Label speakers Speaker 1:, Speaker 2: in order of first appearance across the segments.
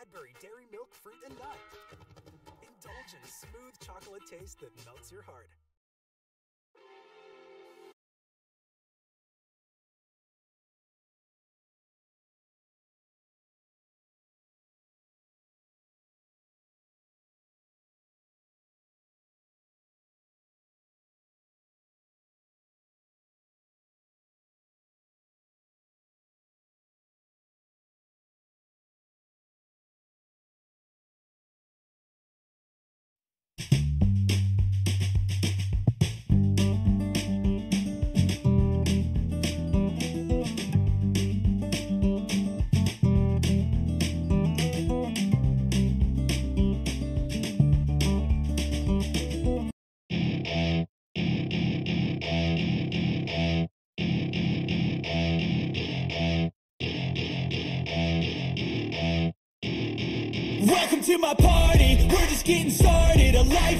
Speaker 1: Cadbury Dairy Milk Fruit and Nut. Indulge in a smooth chocolate taste that melts your heart.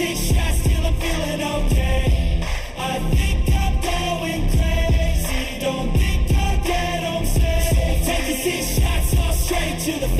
Speaker 2: six shots till I'm feeling okay. I think I'm going crazy. Don't think I'll get on safe six shots, straight to the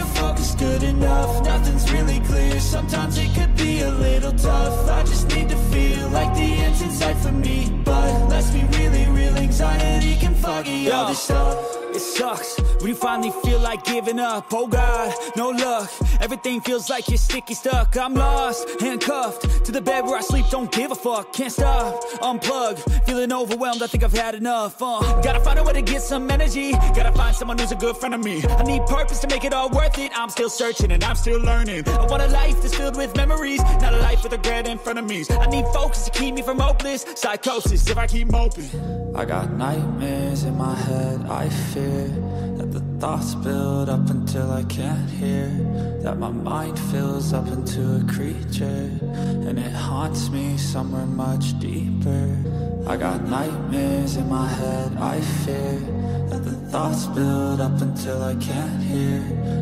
Speaker 2: focus good enough Nothing's really clear, sometimes it could be a little tough I just need to feel like the end's in sight for me But let's be really real, anxiety can foggy all this stuff it sucks when you finally feel like giving up. Oh God, no luck. Everything feels like you're sticky stuck. I'm lost, handcuffed to the bed where I sleep. Don't give a fuck. Can't stop, unplug. Feeling overwhelmed. I think I've had enough. Uh, gotta find a way to get some energy. Gotta find someone who's a good friend of me. I need purpose to make it all worth it. I'm still searching and I'm still learning. I want a life that's filled with memories, not a life with regret in front of me. I need focus to keep me from hopeless psychosis if I keep moping. I got nightmares in my head. I fear that the thoughts build up until I can't hear. That my mind fills up into a creature and it haunts me somewhere much deeper. I got nightmares in my head. I fear that the thoughts build up until I can't hear.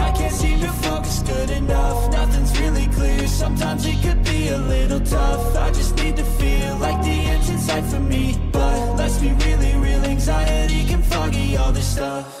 Speaker 2: Can't seem to focus good enough. Nothing's really clear, sometimes it could be a little tough. I just need to feel like the end's in sight for me. But let's be really real, anxiety can foggy all this stuff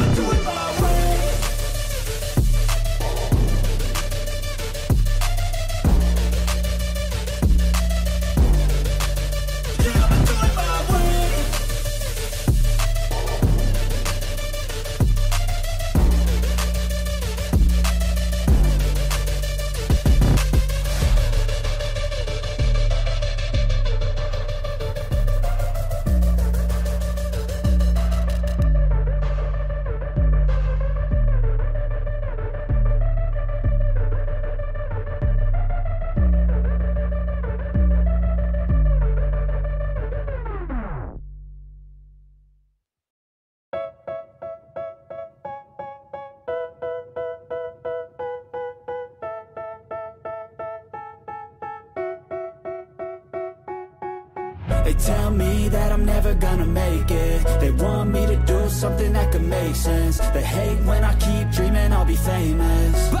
Speaker 2: make sense. They hate when I keep dreaming I'll be famous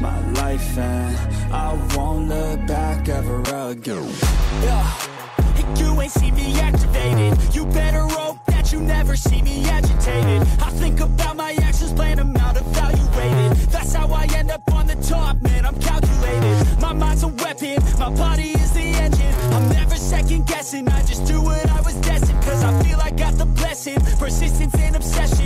Speaker 3: my life and I won't look back ever again
Speaker 2: Yeah. You ain't see me activated. You better hope that you never see me agitated. I think about my actions, plan them out, evaluated. That's how I end up on the top, man. I'm calculated. My mind's a weapon, my body is the engine. I'm never second guessing. I just do what I was destined. Cause I feel I got the blessing. Persistence and obsession.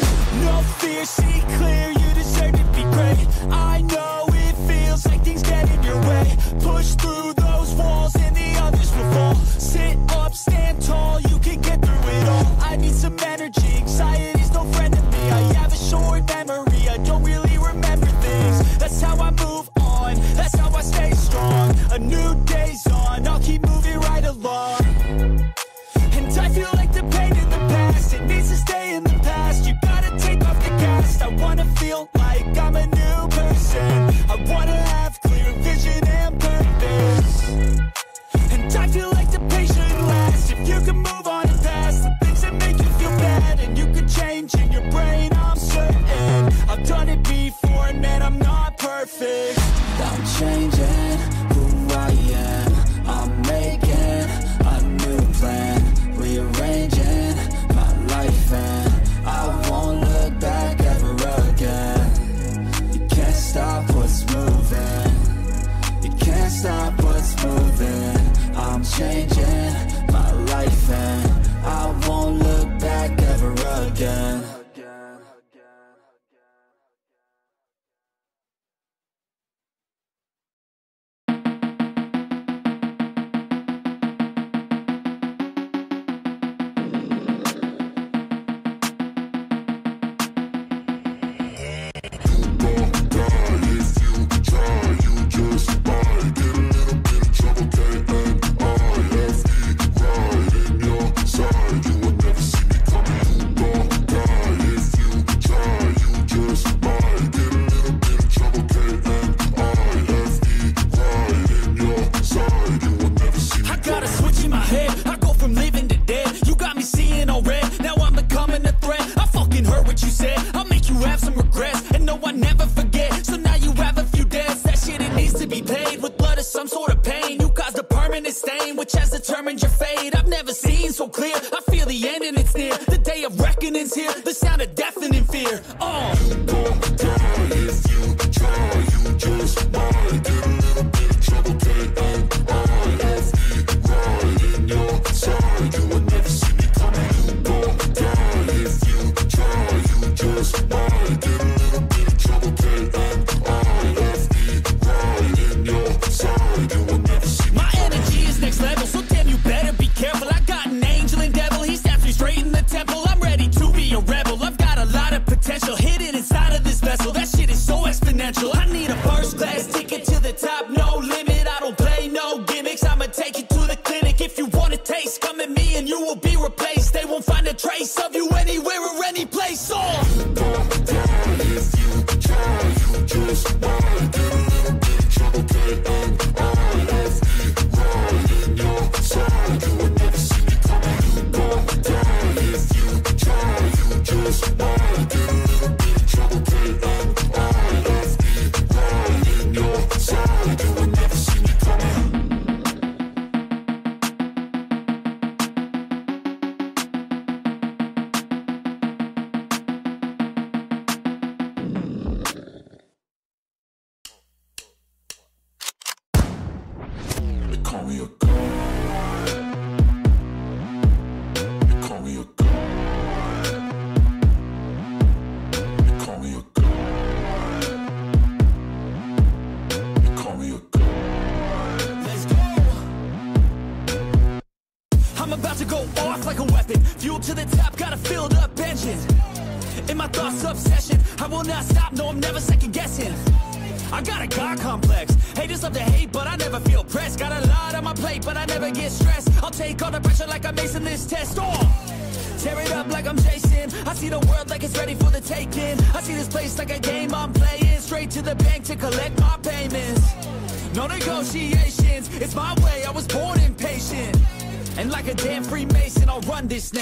Speaker 2: fear, see clear, you deserve to be great. I know it feels like things get in your way. Push through those walls and the others will fall. Sit up, stand tall, you can get through it all. I need some energy, anxiety's no friend to me. I have a short memory, I don't really remember things. That's how I move on, that's how I stay strong. A new day's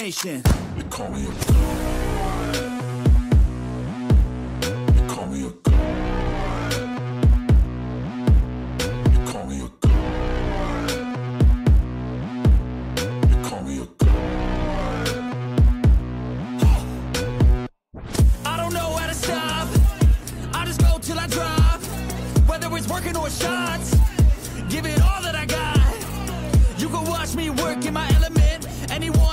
Speaker 2: run nation.
Speaker 4: They call me a god. They call me a god. They call me a god. They call me a god.
Speaker 2: I don't know how to stop. I just go till I drop. Whether it's working or shots, give it all that I got. You can watch me work in my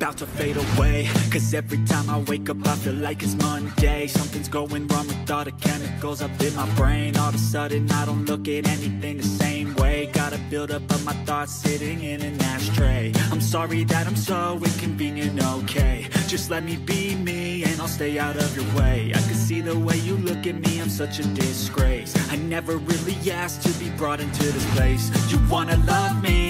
Speaker 2: About to fade away. Cause every time I wake up, I feel like it's Monday. Something's going wrong with all the chemicals up in my brain. All of a sudden, I don't look at anything the same way. Gotta build up of my thoughts sitting in an ashtray. I'm sorry that I'm so inconvenient, okay. Just let me be me and I'll stay out of your way. I can see the way you look at me, I'm such a disgrace. I never really asked to be brought into this place. You wanna love me?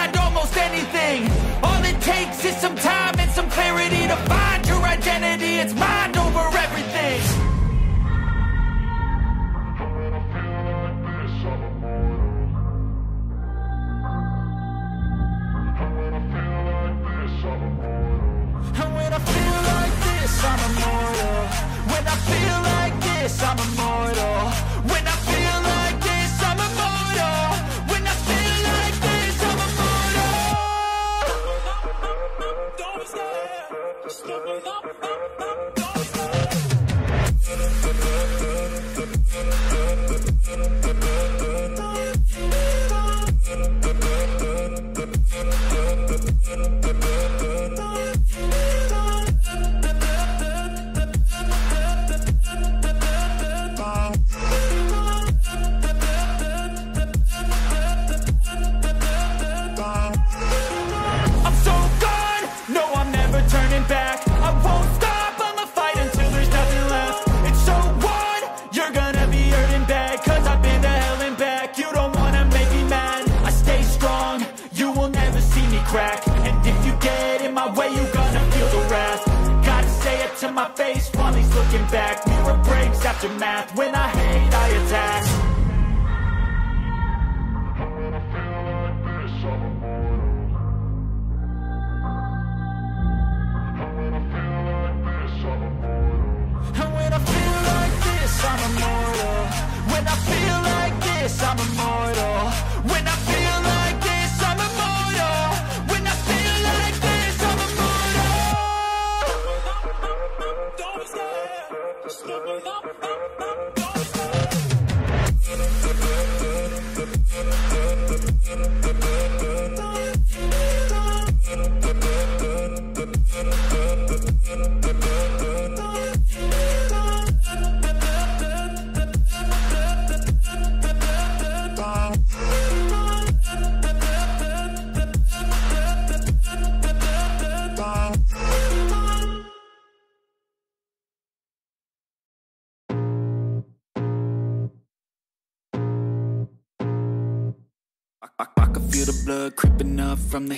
Speaker 2: takes is some time and some clarity To find your identity, it's mind over everything. And when I feel like this, I'm immortal. When I feel like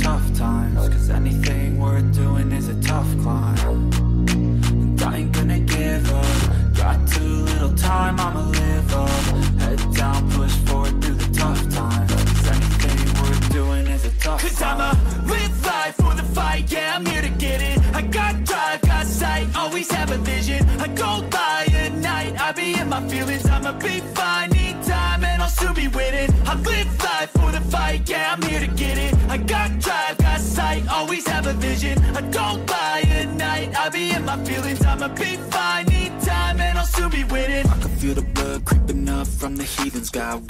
Speaker 2: tough times. Cause anything worth doing the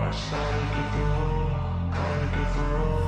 Speaker 4: I gotta get through, gotta get through.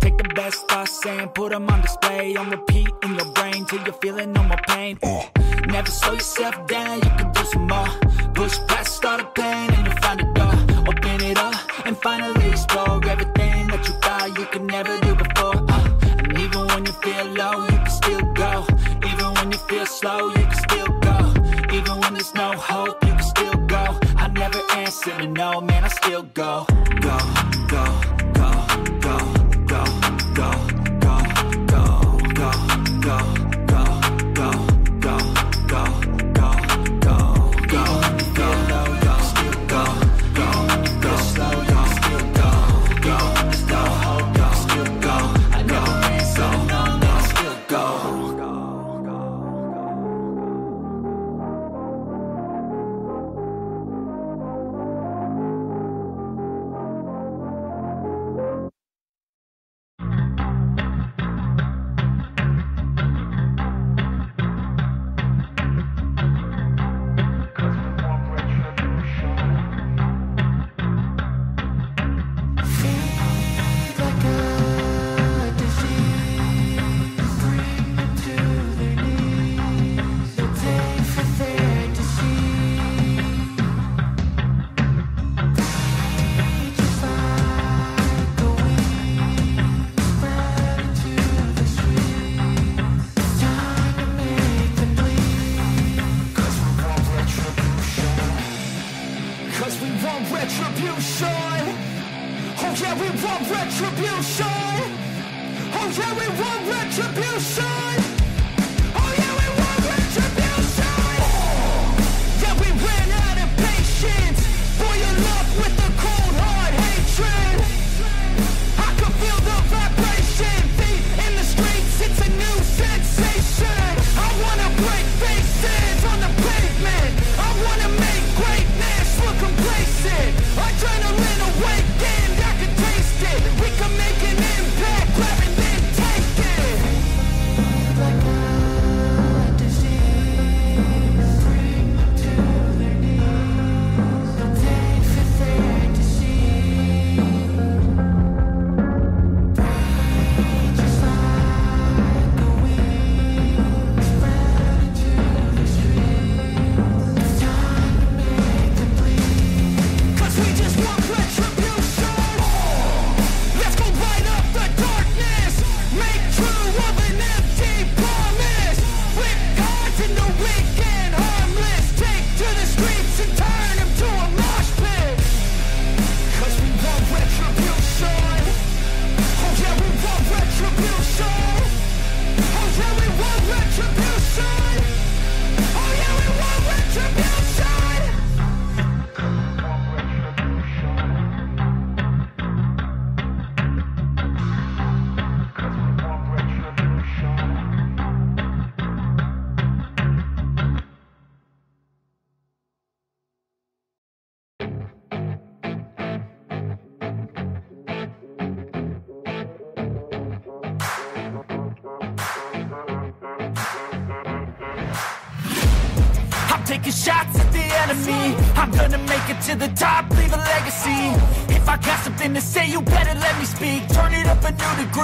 Speaker 2: Take the best thoughts and put them on display. On repeat in your brain till you're feeling no more pain. Uh. Never slow yourself down, you can do some more. Push past all the pain and you'll find a door. Open it up and finally explore Everything that you thought you could never do before. Uh. And even when you feel low, you can still go. Even when you feel slow, you can still go. Even when there's no hope, you can still go. I never answer to no, man, I still go.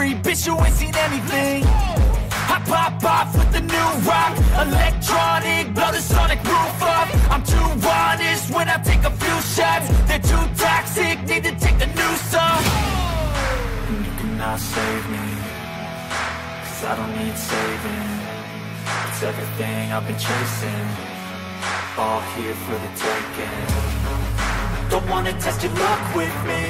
Speaker 2: Degree, bitch you ain't seen anything. I pop off with the new rock. Electronic, blow the sonic roof up. I'm too honest when I take a few shots. They're too toxic, need to take the new And you cannot save me Cause I don't need saving. It's everything I've been chasing. All here for the taking. Don't wanna test your luck with me.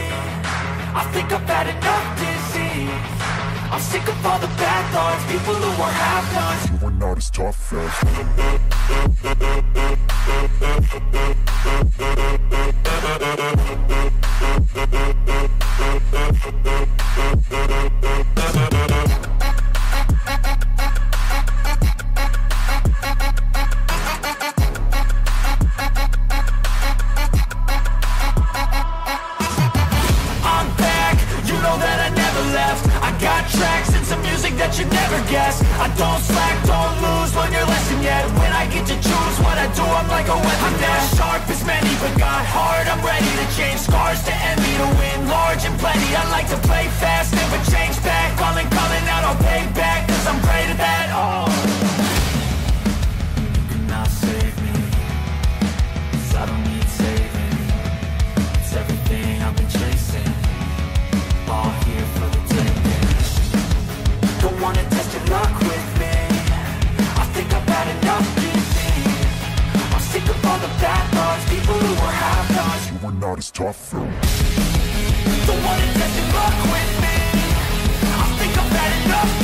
Speaker 2: I think I've had enough disease I'm sick of all the bad thoughts People who are half-nots
Speaker 4: You are not as tough as
Speaker 2: I'm do, I'm like a weapon. I'm sharp as many, but got hard, I'm ready to change. Scars to envy To win large and plenty. I like to play fast, never change back. Calling, calling out, I'll pay back Cause I'm great at that, oh
Speaker 4: not as tough. As
Speaker 2: Don't wanna test your luck with me. I think I've had enough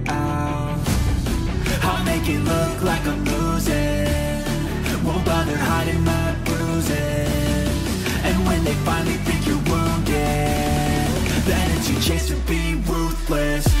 Speaker 2: ruthless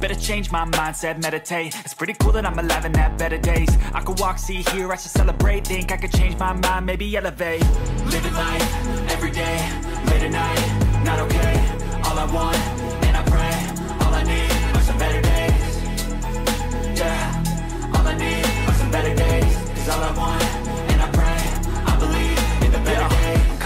Speaker 2: Better change my mindset, meditate. It's pretty cool that I'm alive and have better days. I could walk, see, hear, I should celebrate. Think I could change my mind, maybe elevate. Living life, every day, late at night Not okay, all I want, and I pray All I need are some better days. Yeah, all I need are some better days. Cause all I want,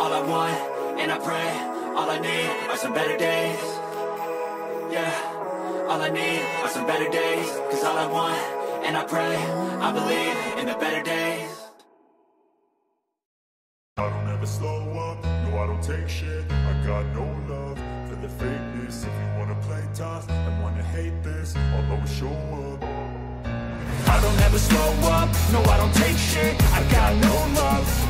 Speaker 2: all I want, and I pray All I need are some better days. Yeah, all I need are some better days. Cause all I want, and I pray I believe in the better days.
Speaker 4: I don't ever slow up, no I don't take shit. I got no love for the fakeness. If you wanna play tough and wanna hate this I'll always show up.
Speaker 3: I don't ever slow up, no I don't take shit. I got no love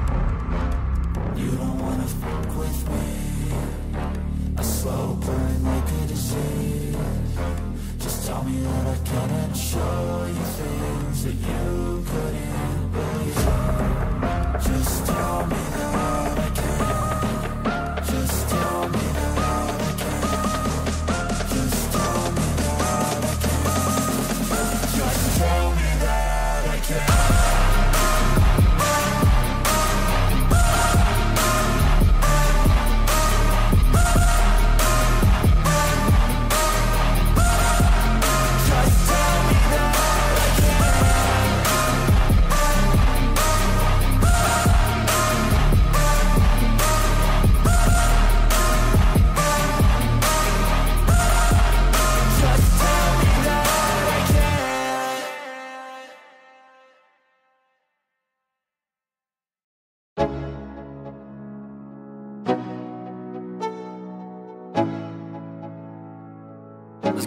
Speaker 3: A slow burn like a disease Just tell me that I can and show you things that you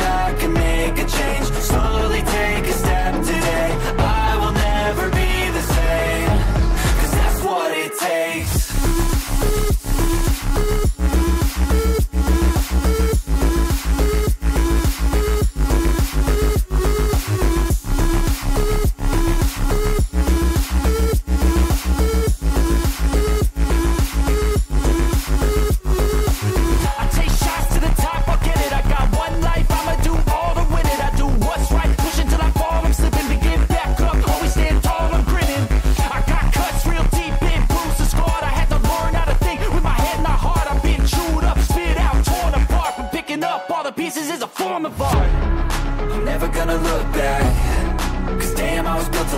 Speaker 2: I can make a change. Slowly take a step today. I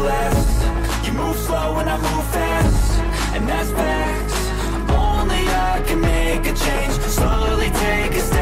Speaker 2: Last You move slow and I move fast. And that's facts Only I can make a change. Slowly take a step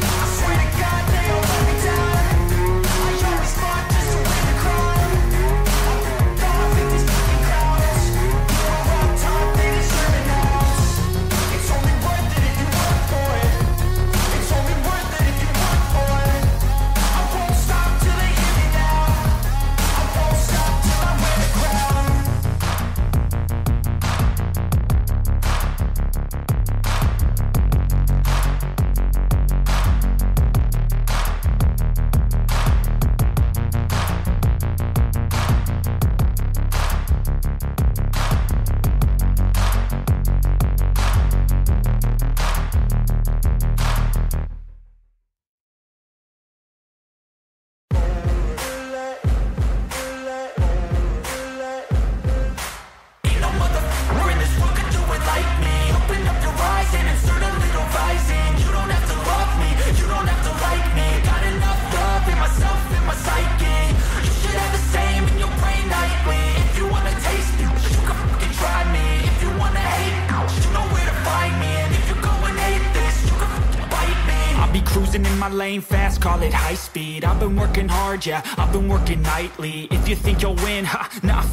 Speaker 2: hard, yeah, I've been working nightly. If you think you'll win, ha, not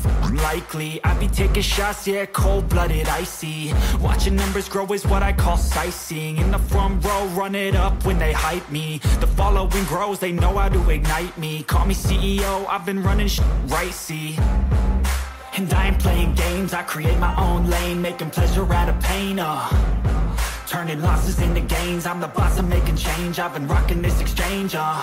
Speaker 2: likely. I be taking shots, yeah, cold-blooded, icy. Watching numbers grow is what I call sightseeing. In the front row, run it up when they hype me. The following grows, they know how to ignite me. Call me CEO, I've been running sh right, see? And I ain't playing games, I create my own lane Making pleasure out of pain, uh. Turning losses into gains I'm the boss, I'm making change. I've been rocking this exchange, uh